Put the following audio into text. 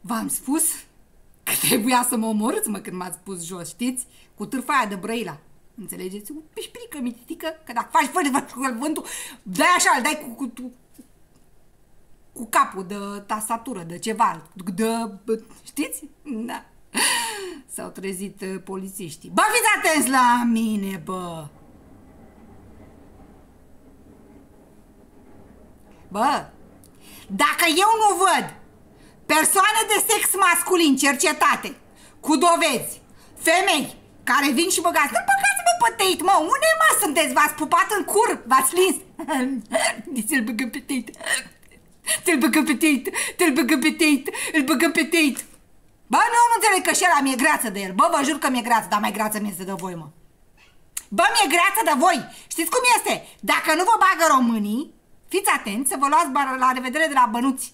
V-am spus că trebuia să mă omorâți, mă, când m-ați pus jos, știți? Cu târfa aia de brăila. Înțelegeți? O pișpirică mititică, că dacă faci fără cu vântul, dai așa, îl dai cu, cu, cu, cu capul de tastatură, de ceva, de, știți? Da. S-au trezit uh, polițiștii. Bă, fiți atenți la mine, bă! Bă, dacă eu nu văd persoane de sex masculin cercetate, cu dovezi, femei care vin și băgați, nu băgați-mă pe teit, mă, unde mă sunteți? V-ați pupat în cur? V-ați lins? Ți-l băgăm pe teit. Ți-l băgăm pe teit, ți-l băgăm pe teit, îl băgăm pe teit. Bă, nu, nu înțeleg că și ăla mi-e greață de el. Bă, vă jur că mi-e greață, dar mai greață mi este de voi, mă. Bă, mi-e greață de voi. Știți cum este? Dacă nu vă bagă românii, fiți atenți să vă luați la revedere de la bănuți.